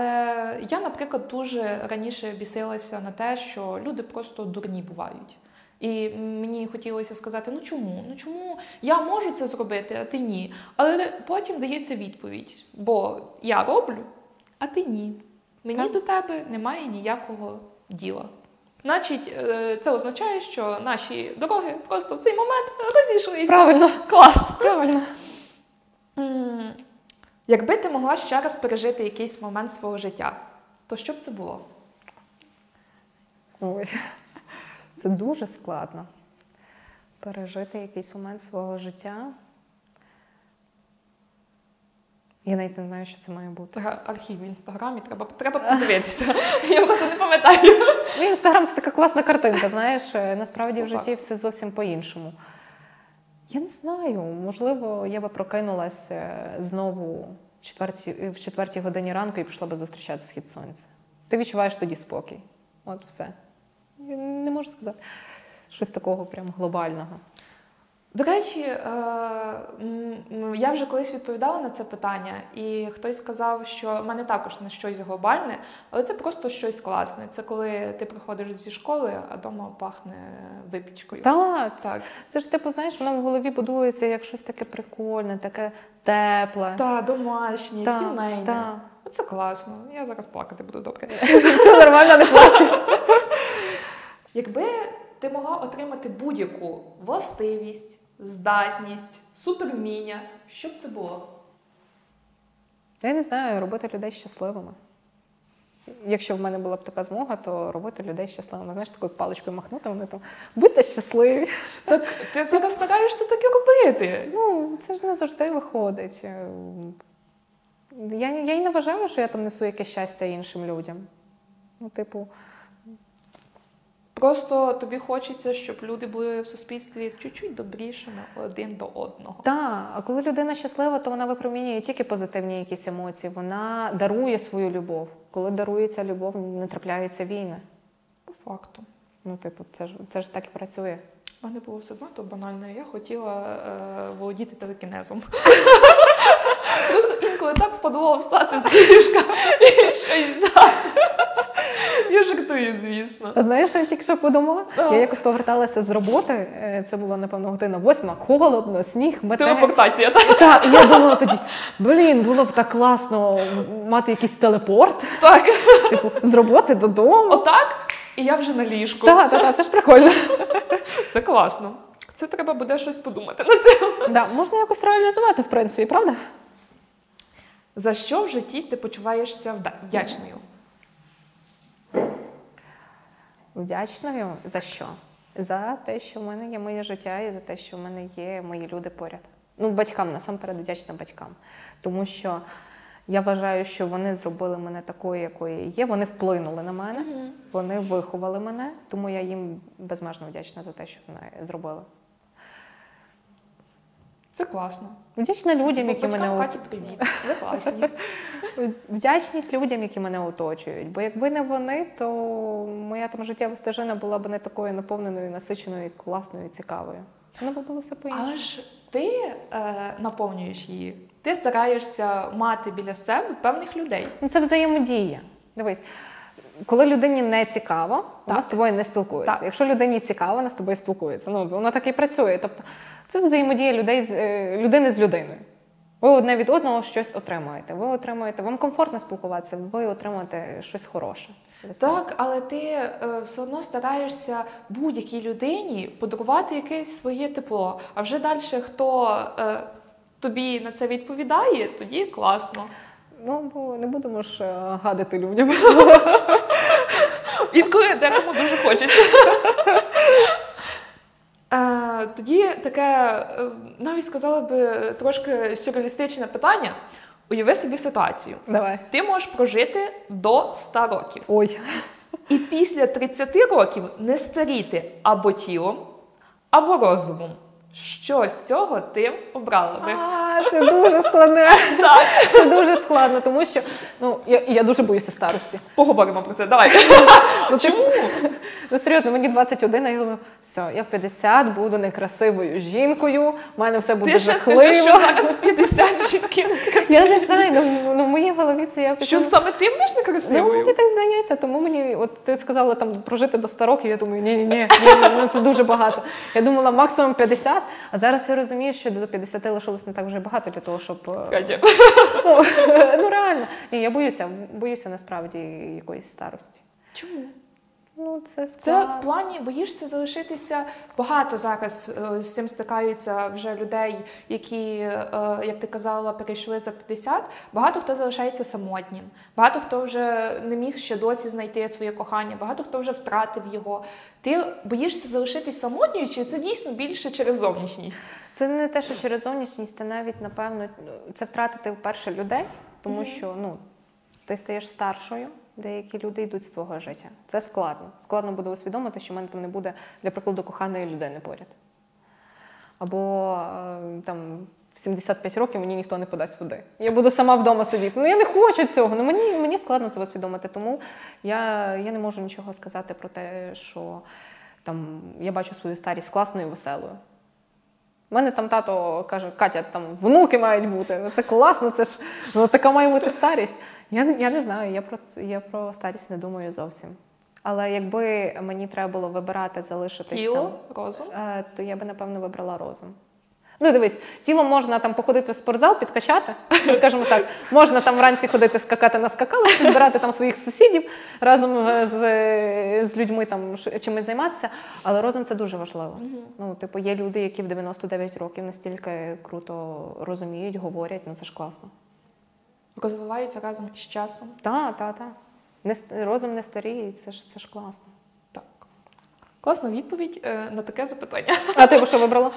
я, наприклад, дуже раніше бісилася на те, що люди просто дурні бувають. І мені хотілося сказати: ну чому? Ну чому я можу це зробити, а ти ні? Але потім дається відповідь: бо я роблю, а ти ні. Мені Так. до тебе немає ніякого діла. Значить, е, це означає, що наші дороги просто в цей момент розійшлися. Правильно. Клас. Правильно. Якби ти могла ще раз пережити якийсь момент свого життя, то що б це було? Ой, це дуже складно. Пережити якийсь момент свого життя. Я навіть не знаю, що це має бути. Архів в інстаграмі, треба, треба подивитися. Я просто не пам'ятаю. Ну, Інстаграм це така класна картинка, знаєш, е, насправді в Ну, житті все зовсім по-іншому. Я не знаю, можливо, я би прокинулась е, знову в четвертій, в четвертій годині ранку і пішла би зустрічати схід сонця. Ти відчуваєш тоді спокій. От все. Я не можу сказати щось такого прям глобального. До речі, е, я вже колись відповідала на це питання, і хтось сказав, що в мене також не щось глобальне, але це просто щось класне. Це коли ти приходиш зі школи, а вдома пахне випічкою. Так, Так. це ж типу, знаєш, воно в голові будується як щось таке прикольне, таке тепле. Та, домашнє, Та, сімейне. та. Оце класно. Я зараз плакати буду добре. Все нормально, не плачу. Якби ти могла отримати будь-яку властивість, здатність, супервміння, що б це було? Я не знаю, робити людей щасливими. Якщо в мене була б така змога, то робити людей щасливими. Знаєш, такою паличкою махнути, вони там будьте щасливі. Так ти зараз стараєшся таке робити. Ну, це ж не завжди виходить. Я, я й не вважаю, що я там несу якесь щастя іншим людям. Ну, типу, Просто тобі хочеться, щоб люди були в суспільстві чуть-чуть добрішими один до одного. так, а коли людина щаслива, то вона випромінює тільки позитивні якісь емоції. Вона дарує свою любов. Коли дарується любов, не трапляються війни. По факту. Ну, типу, це ж це ж так і працює. У мене було все одно то банально. Я хотіла е, володіти телекінезом. Просто інколи так впадло встати з ліжка і щось взяти. Я жартую, звісно. А Знаєш, я тільки що подумала? Я якось поверталася з роботи. е, Це була, напевно, година восьма, холодно, сніг, мете. Телепортація, так? Так, і я думала тоді, блін, було б так класно мати якийсь телепорт, Так. типу, з роботи додому. Отак. І я вже на ліжку. Так, так, так, це ж прикольно. Це класно. Це треба буде щось подумати на це. Да, можна якось реалізувати, в принципі, правда? За що в житті ти почуваєшся вдячною? Вдячною за що? За те, що в мене є моє життя, і за те, що в мене є мої люди поряд. Ну, батькам, насамперед вдячна батькам. Тому що я вважаю, що вони зробили мене такою, якою є. Вони вплинули на мене, вони виховали мене, тому я їм безмежно вдячна за те, що вони зробили. Це класно. Вдячна людям, які Батькам мене Каті, привіт. Ви класні. вдячність людям, які мене оточують. Бо якби не вони, то моя там життєва стежина була б не такою наповненою, насиченою, класною, цікавою. Воно б було все по-іншому. Але ж ти е, наповнюєш її. Ти стараєшся мати біля себе певних людей. Ну, це взаємодія. Дивись, коли людині не цікаво, вона Так. з тобою не спілкується. Так. Якщо людині цікаво, вона з тобою спілкується. Ну, вона так і працює. Тобто це взаємодія людей з, е, людини з людиною. Ви одне від одного щось отримуєте. Ви отримуєте, вам комфортно спілкуватися, ви отримуєте щось хороше. Так, але ти е, все одно стараєшся будь-якій людині подарувати якесь своє тепло. А вже далі, хто е, тобі на це відповідає, тоді класно. Ну, бо не будемо ж е, гадити людям. Інколи декому дуже хочеться. Тоді таке, е, навіть сказала би, трошки сюрреалістичне питання. Уяви собі ситуацію. Давай. Ти можеш прожити до 100 років. Ой. І після 30 років не старіти або тілом, або розумом. Що з цього ти обрала би? А, це дуже складне. Це дуже складно, тому що ну, я, я дуже боюся старості. Поговоримо про це. Давай. Ну, Чому? Ну серйозно, мені 21, а я думаю, все, я в 50 буду некрасивою жінкою, в мене все буде Ти ще жахливо. скажи, що зараз 50 жінки некрасиві. Я не знаю, ну, ну в моїй голові це якось. Що ну, саме ти будеш Ну, некрасивою? мені так здається, тому мені, от ти сказала там прожити до 100 років, я думаю, ні, ні, ні, ну це дуже багато. Я думала максимум 50, а зараз я розумію, що до 50 лишилось не так вже багато для того, щоб. е, Катя. Ну, ну реально. Ні, я боюся, боюся насправді якоїсь старості. Чому? Ну, це Це в плані боїшся залишитися. Багато зараз е, з цим стикаються вже людей, які, е, як ти казала, перейшли за 50. Багато хто залишається самотнім, багато хто вже не міг ще досі знайти своє кохання, багато хто вже втратив його. Ти боїшся залишитись самотньою, чи це дійсно більше через зовнішність? Це не те, що через зовнішність, це навіть, напевно, це втратити вперше людей, тому що ну, ти стаєш старшою, деякі люди йдуть з твого життя. Це складно. Складно буде усвідомити, що в мене там не буде, для прикладу, коханої людини поряд. Або е, там в 75 років мені ніхто не подасть води. Я буду сама вдома сидіти. Ну я не хочу цього. Ну мені, мені складно це усвідомити. Тому я, я не можу нічого сказати про те, що там я бачу свою старість класною і веселою. У мене там тато каже, Катя, там внуки мають бути. Це класно, це ж ну, така має бути старість. Я, я не знаю, я про, я про старість не думаю зовсім. Але якби мені треба було вибирати залишитись Тіло, там, розум. е, то я би, напевно, вибрала розум. Ну, дивись, тіло можна там походити в спортзал, підкачати. Ну, скажімо так, можна там вранці ходити скакати на скакалці, збирати там своїх сусідів разом е, з, з людьми там чимось займатися. Але розум це дуже важливо. Ну, типу, є люди, які в 99 років настільки круто розуміють, говорять, ну це ж класно. Розвиваються разом з часом. Так, так, так. Не, розум не старіє, це ж, це ж класно. Так. Класна відповідь е, на таке запитання. А ти б що вибрала?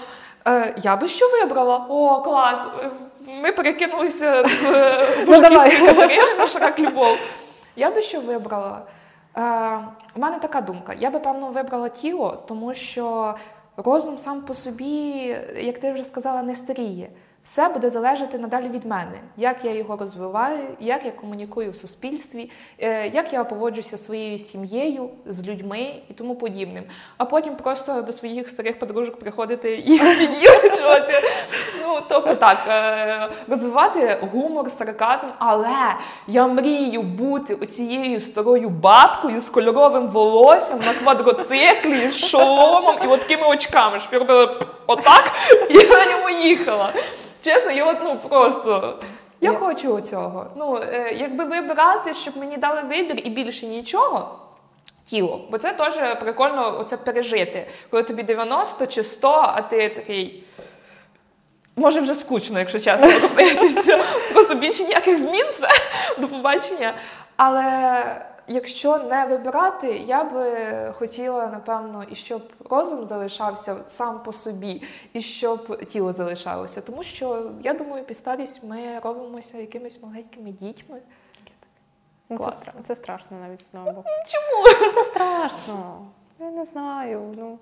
Е, я би що вибрала? О, клас! Ми перекинулися з е, Ну, Бужківської. Катерини на Шрак Любов. Я би що вибрала? Е, у мене така думка. Я би, певно, вибрала тіло, тому що розум сам по собі, як ти вже сказала, не старіє. Все буде залежати надалі від мене, як я його розвиваю, як я комунікую в суспільстві, е, як я поводжуся своєю сім'єю, з людьми і тому подібним. А потім просто до своїх старих подружок приходити і під'їжджувати. Ну, тобто так, е, розвивати гумор, сарказм, але я мрію бути оцією старою бабкою з кольоровим волоссям на квадроциклі, шоломом і от такими очками, щоб я отак, і я на ньому їхала. Чесно, я от, ну просто. Я Я- хочу цього. Ну, е, якби вибирати, щоб мені дали вибір і більше нічого. Тіло, бо це теж прикольно оце пережити, коли тобі 90 чи 100, а ти такий. Може, вже скучно, якщо чесно робитися. Просто більше ніяких змін, все до побачення. Але якщо не вибирати, я би хотіла, напевно, і щоб розум залишався сам по собі, і щоб тіло залишалося. Тому що я думаю, під старість ми робимося якимись маленькими дітьми. Класно. це, це страшно навіть з одного боку. Чому? Це страшно. Я не знаю. Ну,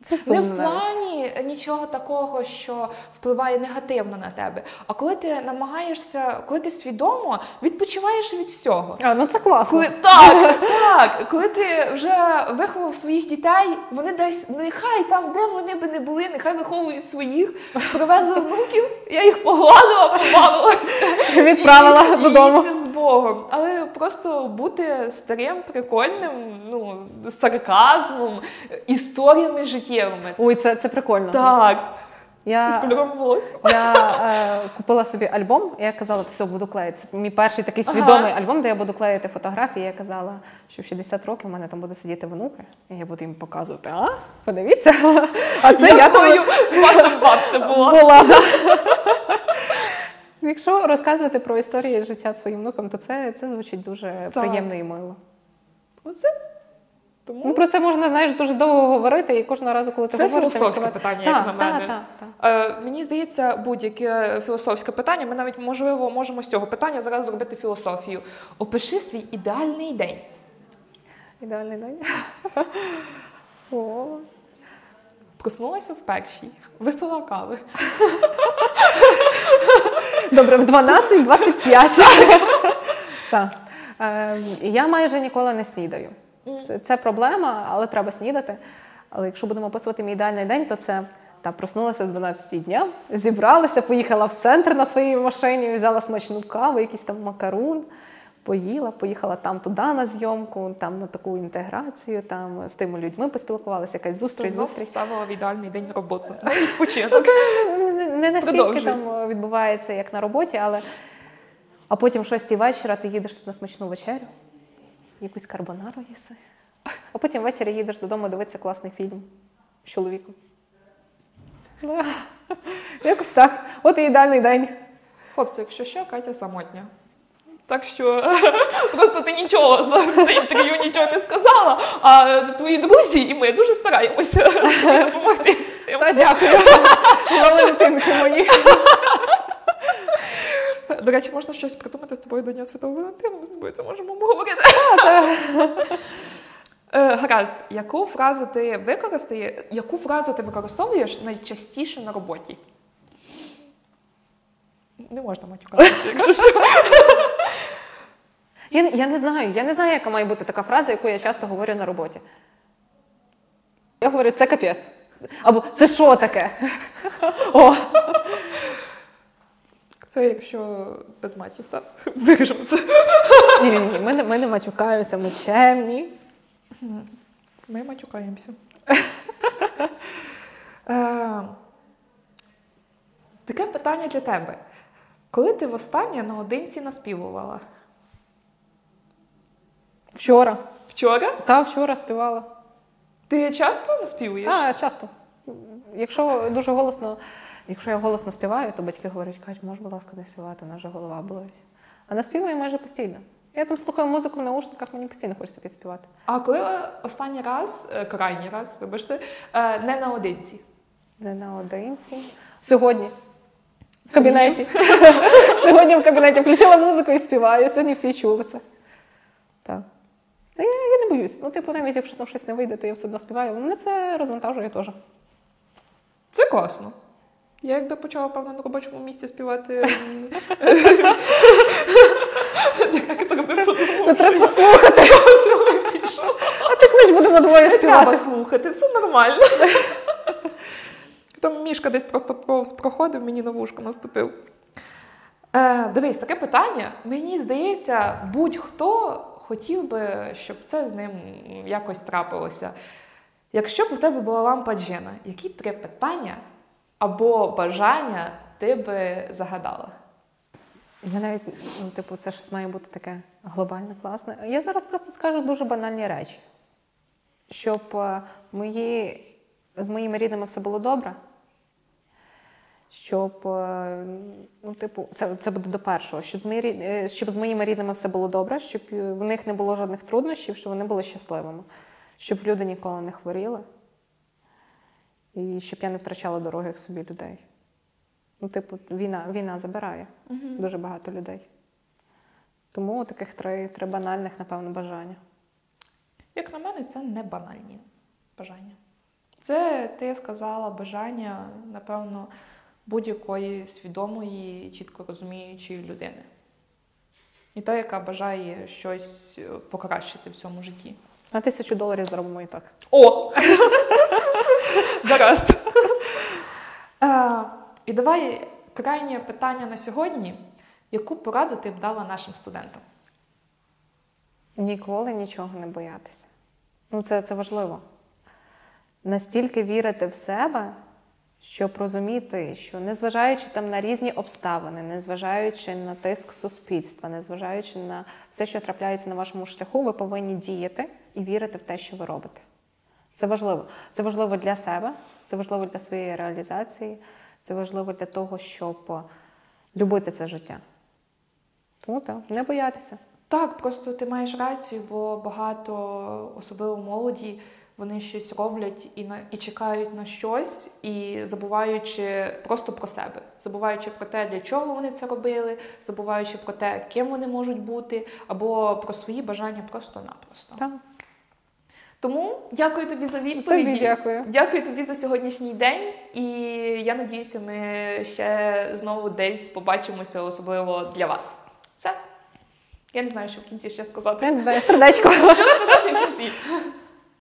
це Не в плані нічого такого, що впливає негативно на тебе. А коли ти намагаєшся, коли ти свідомо відпочиваєш від всього. А, ну це класно. Коли так, так, коли ти вже виховав своїх дітей, вони десь нехай там, де вони би не були, нехай виховують своїх, привезли внуків, я їх погладила, побавилася. Відправила і, додому. І йти з Богом. Але просто бути старим, прикольним, ну, сарказмом, історіями життєвими. Ой, це, це прикольно. Так, з Я, кольором волосся. я е, купила собі альбом, і я казала, все, буду клеїти. Це мій перший такий свідомий альбом, де я буду клеїти фотографії. Я казала, що в 60 років в мене там будуть сидіти внуки, і я буду їм показувати. А, подивіться. А це я там ваша бабця була. була. да. Якщо розказувати про історії життя своїм внукам, то це, це звучить дуже Так. приємно і мило. Оце. Ну, про це можна, знаєш, дуже довго говорити, і кожного разу, коли ти Це говориш, філософське ти питання, так, як на мене. Так, так, так. е, мені здається, будь-яке філософське питання, ми навіть можливо можемо з цього питання зараз зробити філософію. Опиши свій ідеальний день. Ідеальний день. О, Проснулася в першій, випила кави. Добре, в 12-25. Так. Е, Я майже ніколи не снідаю. Це, це проблема, але треба снідати. Але якщо будемо описувати мій ідеальний день, то це та проснулася в 12 дня, зібралася, поїхала в центр на своїй машині, взяла смачну каву, якийсь там макарун, поїла, поїхала там туди на зйомку, там на таку інтеграцію, там з тими людьми поспілкувалася, якась зустріч, Знов зустріч. ставила в ідеальний день роботу. На відпочинок. Не- не настільки там відбувається, як на роботі, але а потім в 6 вечора ти їдеш на смачну вечерю. Якусь карбонару їси. А потім ввечері їдеш додому дивитися класний фільм з чоловіком. Якось так. От і ідеальний день. Хлопці, якщо що, Катя самотня. Так що просто ти нічого за все інтерв'ю нічого не сказала, а твої друзі і ми дуже стараємося допомогти з цим. Та дякую. Валентинки мої. До речі, можна щось придумати з тобою до Дня Святого Валентина, ми з тобою це можемо обговорити. Е, Гаразд, яку фразу ти використає, яку фразу ти використовуєш найчастіше на роботі? Не можна матюкатися, якщо що. Я, я не знаю, я не знаю, яка має бути така фраза, яку я часто говорю на роботі. Я говорю, це капець. Або це що таке? О, Це якщо без матів, так? Виріжемо це. ні, ні, ні, ми, не- ми не мачукаємося, ми чемні. Ми матюкаємося. Е, Таке питання для тебе. Коли ти востаннє наодинці наспівувала? Вчора. Вчора? Та вчора співала. Ти часто наспівуєш? А, часто. Якщо дуже голосно, якщо я голосно співаю, то батьки говорять, Кать, можеш, будь ласка, не співати, нас вже голова болить. А наспіваю майже постійно. Я там слухаю музику в наушниках, мені постійно хочеться підспівати. А коли останній раз, е, крайній раз, вибачте, е, не наодинці? Не наодинці. Сьогодні. В кабінеті. Сьогодні в кабінеті включила музику і співаю. Сьогодні всі чули це. Так. Та я, я не боюсь. Ну, типу, навіть якщо там щось не вийде, то я все одно співаю. Мене це розвантажує теж. Це класно. Я якби почала, певно, на робочому місці співати. Ну, треба послухати. А так ми ж будемо двоє Не треба співати. слухати, все нормально. Там мішка десь просто повз проходив, мені на вушко наступив. Е, дивись, таке питання. Мені здається, будь-хто хотів би, щоб це з ним якось трапилося. Якщо б у тебе була лампа джина, які три питання або бажання ти би загадала? Я навіть, ну, типу, це щось має бути таке глобальне, класне. Я зараз просто скажу дуже банальні речі. Щоб е, мої, з моїми рідними все було добре. Щоб, е, ну, типу, це, це буде до першого, щоб з, мої, е, щоб з моїми рідними все було добре, щоб в них не було жодних труднощів, щоб вони були щасливими, щоб люди ніколи не хворіли, і щоб я не втрачала дорогих собі людей. Ну, типу, війна, війна забирає дуже багато людей. Тому таких три, три банальних, напевно, бажання. Як на мене, це не банальні бажання. Це ти сказала бажання, напевно, будь-якої свідомої, чітко розуміючої людини. І та, яка бажає щось е, покращити в цьому житті. На тисячу доларів зробимо і так. О! Гаразд. Е, І давай крайнє питання на сьогодні. Яку пораду ти б дала нашим студентам? Ніколи нічого не боятися. Ну, це, це важливо. Настільки вірити в себе, щоб розуміти, що незважаючи там на різні обставини, незважаючи на тиск суспільства, незважаючи на все, що трапляється на вашому шляху, ви повинні діяти і вірити в те, що ви робите. Це важливо. Це важливо для себе, це важливо для своєї реалізації, це важливо для того, щоб е, любити це життя. Тому так, не боятися. Так, просто ти маєш рацію, бо багато, особливо молоді, вони щось роблять і на і чекають на щось, і забуваючи просто про себе, забуваючи про те, для чого вони це робили, забуваючи про те, ким вони можуть бути, або про свої бажання просто-напросто. Так. Тому дякую тобі за відповіді. Тобі дякую. Дякую тобі за сьогоднішній день. І я надіюся, ми ще знову десь побачимося, особливо для вас. Все. Я не знаю, що в кінці ще сказати. Я не знаю, сердечко. Що сказати в кінці?